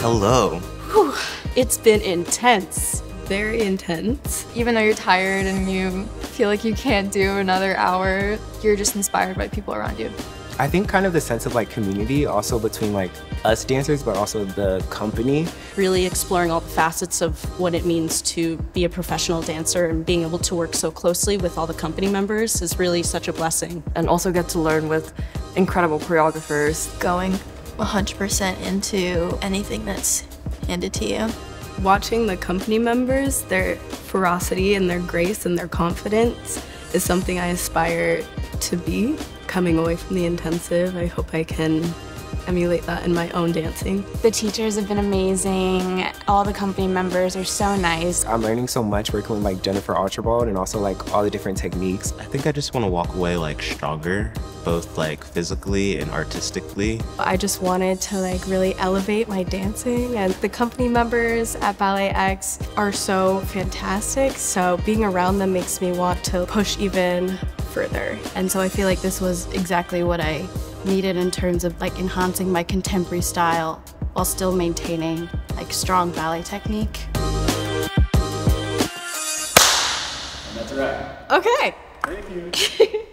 Hello. Whew, it's been intense. Very intense. Even though you're tired and you feel like you can't do another hour, you're just inspired by people around you. I think kind of the sense of like community also between like us dancers, but also the company. Really exploring all the facets of what it means to be a professional dancer and being able to work so closely with all the company members is really such a blessing. And also get to learn with incredible choreographers. Going 100% into anything that's handed to you. Watching the company members, their ferocity and their grace and their confidence is something I aspire to be. Coming away from the intensive, I hope I can emulate that in my own dancing. The teachers have been amazing. All the company members are so nice. I'm learning so much working with like Jennifer Archibald and also like all the different techniques. I think I just want to walk away like stronger, both like physically and artistically. I just wanted to like really elevate my dancing and the company members at BalletX are so fantastic. So being around them makes me want to push even further. And so I feel like this was exactly what I needed in terms of like enhancing my contemporary style while still maintaining like strong ballet technique. And that's a wrap. Okay. Thank you.